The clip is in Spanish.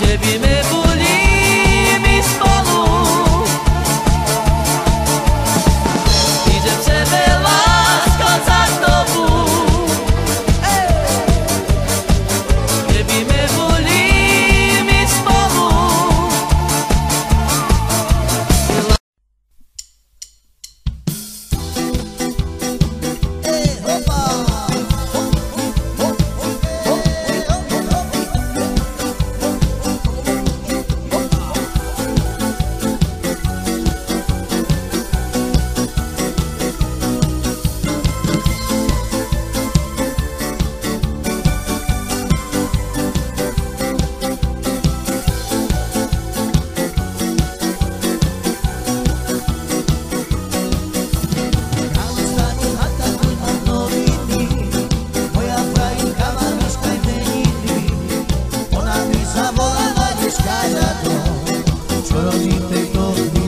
cebime bu Solo viste todo